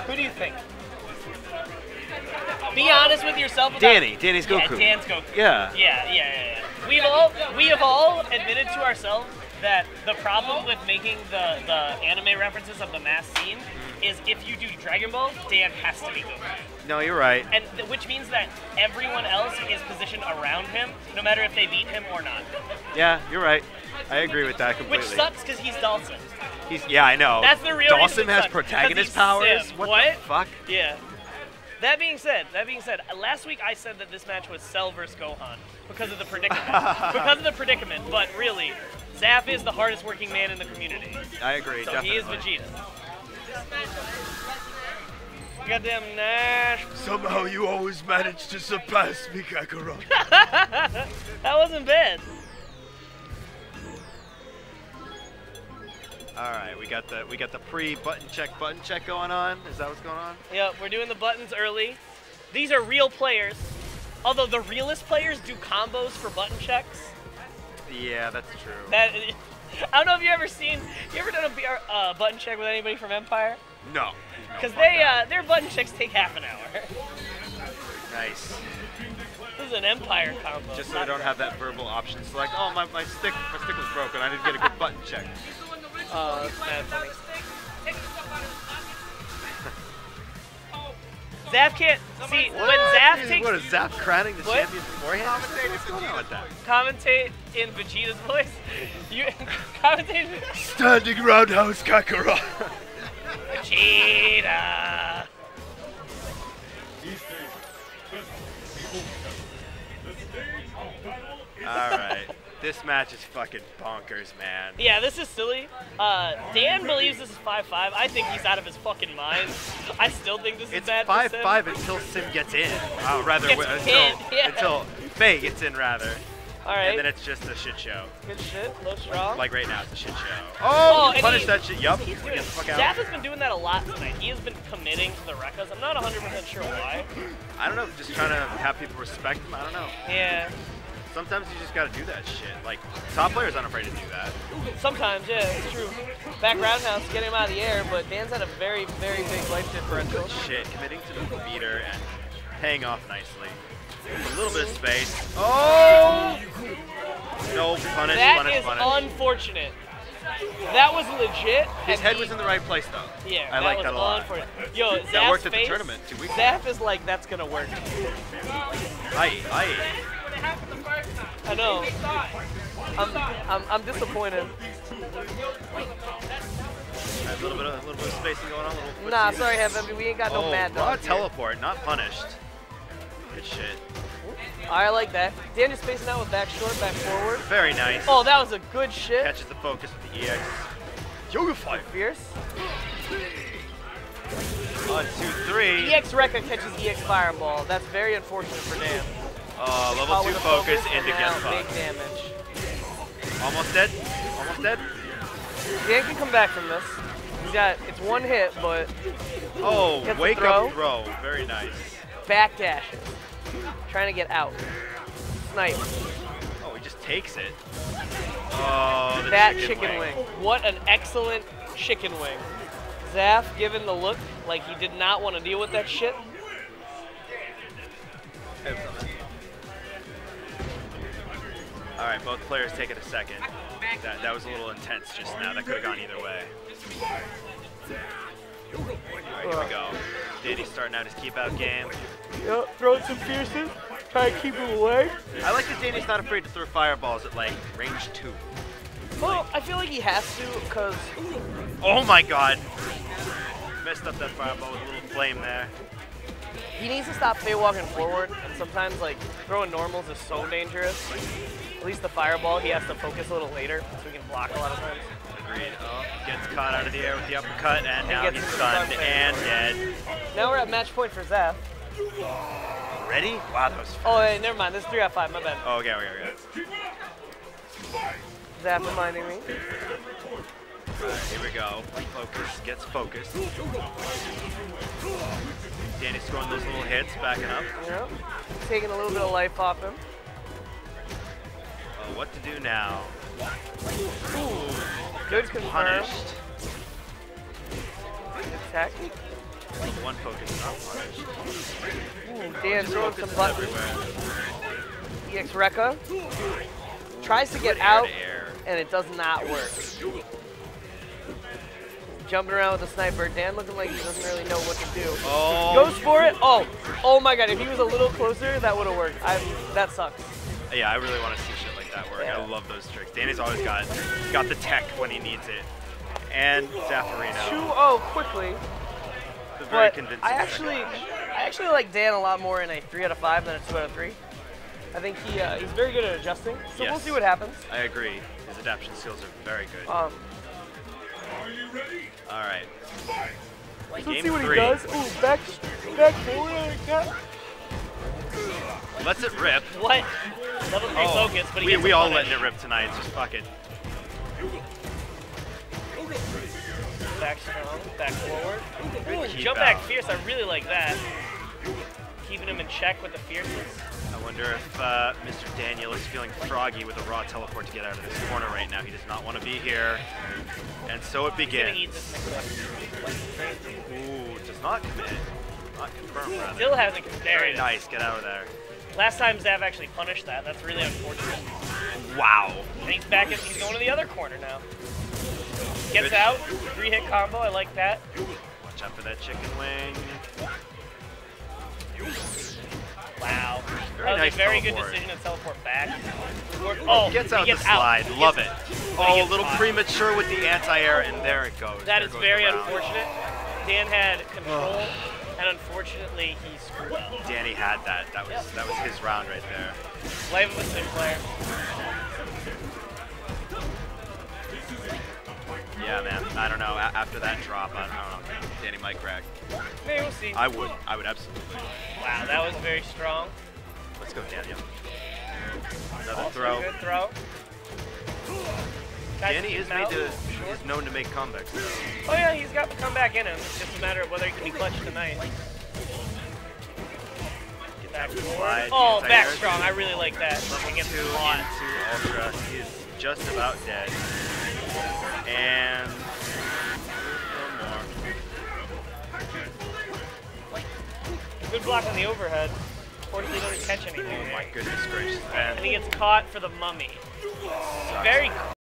Who do you think? Be honest with yourself. About Danny. Danny's yeah, Goku. Dan's Goku. Yeah. Yeah, yeah, yeah, yeah. We've all we have all admitted to ourselves that the problem with making the the anime references of the mass scene is if you do Dragon Ball, Dan has to be Goku. No, you're right. And th- which means that everyone else is positioned around him, no matter if they beat him or not. Yeah, you're right. I agree with that completely. Which sucks because he's Dawson. He's yeah, I know. That's the real Dawson reason it has sucks, 'cause protagonist he's powers. Sim. What, the fuck? Yeah. That being said, that being said, last week I said that this match was Cell versus Gohan because of the predicament. because of the predicament, but really, Zaf is the hardest working man in the community. I agree. So definitely. he is Vegeta. Goddamn Nash. Somehow you always manage to surpass me, Kakarot. that wasn't bad. All right, we got the we got the pre button check button check going on. Is that what's going on? Yep, we're doing the buttons early. These are real players. Although the realest players do combos for button checks. Yeah, that's true. That I don't know if you ever seen. You ever done a BR, uh, button check with anybody from Empire? no. Because they uh, their button checks take half an hour. Nice. this is an Empire combo. Just so I don't have that verbal option select. Oh, my, my stick my stick was broken. I didn't get a good button check. Oh, that's funny. Zaf can't see when Zaf takes What is Zaf crowning the What? champion beforehand? What's going on with that? commentate in Vegeta's voice. You commentate Standing roundhouse Kakarot. Vegeta. All right. This match is fucking bonkers, man. Yeah, this is silly. Uh, Dan believes this is 5-5. I think he's out of his fucking mind. I still think this is It's bad five five until Sim gets in. Uh, rather, Gets until yeah. until Fei gets in, rather. All right. And then it's just a shit show. Good shit. Low strong. Like right now, it's a shit show. Oh, Oh, punish he- that shit. Yup. He's Get doing, the fuck out. Zaf has been doing that a lot tonight. He has been committing to the Rekkas. I'm not 100% sure why. I don't know. Just trying to have people respect him. I don't know. Yeah. Sometimes you just gotta do that shit. Like top players aren't afraid to do that. Sometimes, yeah, it's true. Back roundhouse, get him out of the air, but Dan's had a very, very big life differential. Shit. Committing to the beater and paying off nicely. A little bit of space. Oh! No, punish, That punish, is punish. unfortunate. That was legit. His head he- was in the right place though. Yeah, I like that a lot. Yo, That Zaf's worked at the face, tournament two weeks ago. Zap is like, that's gonna work. Aye, aye. I know. I'm, I'm, I'm disappointed. A little bit of, a little bit of spacing going on. A little Nah, sorry, Heaven, we ain't got no oh, mad dog. teleport, not punished. Good shit. I like that. Dan just spacing out with back short, back forward. Very nice. Oh, that was a good shit. Catches the focus with the EX. Yoga fire. Fierce. One, two, three. EX Rekka catches EX Fireball. That's very unfortunate for Dan. Uh, level Caught two with focus and into get Big damage. Almost dead. Almost dead. Dan can come back from this. He's got, it's one hit, but Oh, wake throw. up throw. Very nice. back dashes. Trying to get out. Snipe. Oh, he just takes it. Oh, that chicken, chicken wing. What an excellent chicken wing. Zaf given the look like he did not want to deal with that shit. All right, both players taking a second. That, that was a little intense just now. That could have gone either way. All right, here we go. Danny's starting out his keep out game. Yep, throwing some fierces. Try to keep him away. I like that Danny's not afraid to throw fireballs at like range two. Well, I feel like he has to because Oh my god. Messed up that fireball with a little flame there. he needs to stop Fei walking forward. And sometimes, like, throwing normals is so dangerous. At least the fireball, he has to focus a little later so he can block a lot of times. Agreed. Oh, gets caught out of the air with the uppercut, and now gets he's stunned and dead. Now we're at match point for Zaf. Ready? Wow, that was. Oh, wait, never mind. This is 3 out of 5. My bad. Oh, okay, okay, okay. Zaf reminding me. Alright, here we go. Focus, gets focused. Danny's throwing those little hits, backing up. Yep. Taking a little bit of life off him. What to do now? Good confirm. Punished. Attack. One focus not punished. Ooh, Dan throwing some buttons. everywhere. EX Rekka tries to get out, to and it does not work. Jumping around with the sniper. Dan looking like he doesn't really know what to do. Oh, Goes for it. Oh, oh my God! If he was a little closer, that would have worked. I'm, that sucks. yeah, I really want to see that work. Yeah. I love those tricks. Danny's always got got the tech when he needs it. And Zaferino. 2-0 quickly. The very But convincing I actually, match. I actually like Dan a lot more in a three out of five than a two out of three. I think he uh, he's very good at adjusting. So we'll see what happens. I agree. His adaptation skills are very good. Um, All right. let's Game see what three. he does. Ooh, back, back forward like that. Let's it rip. What? Level three Oh, focus, but we we all punish. letting it rip tonight. Just fuck it. Back strong, back forward. Ooh, jump back fierce. I really like that. Keeping him in check with the fierceness. I wonder if uh, Mr. Daniel is feeling froggy with a raw teleport to get out of this corner right now. He does not want to be here. And so it He's gonna eat begins. Ooh, does not commit. Not confirm, rather. Still hasn't. There Very nice. Get out of there. Last time Zaf actually punished that. That's really unfortunate. Wow. And he's back. In, he's going to the other corner now. Gets Good. out. Three hit combo. I like that. Watch out for that chicken wing. Wow. Very that was nice a very good decision to teleport back. Or- oh, oh Gets he out gets the slide. He Love it. Oh, a little caught. premature with the anti-air, and there it goes. That There is goes very unfortunate. Dan had control, and unfortunately he screwed up. Danny had that. That was Yep. that was his round right there. Of a Sim player. Yeah, man. I don't know. After that drop, I, I don't know. Danny might crack. Maybe we'll see. I would. I would absolutely. Wow, that was very strong. Let's go, Daniel. Another Also throw. good throw. Danny is made to is known to make comebacks. Oh yeah, he's got the comeback in him. It's just a matter of whether he can be clutch tonight. Get back forward. Oh, back strong. I really like that. Level Against two into Ultra. He is just about dead. And. Good block on the overhead. Fortunately, doesn't catch anything. Oh my goodness gracious. And he gets caught for the mummy. Very